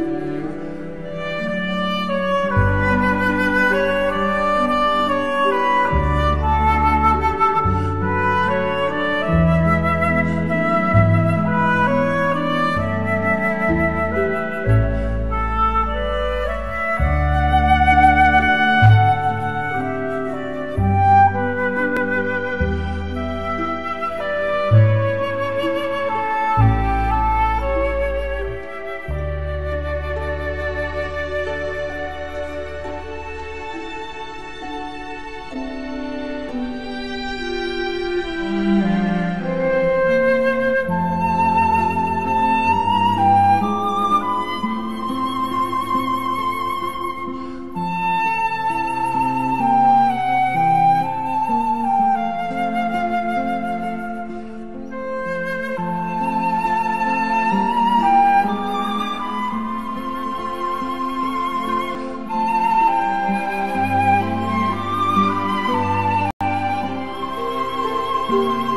Música Música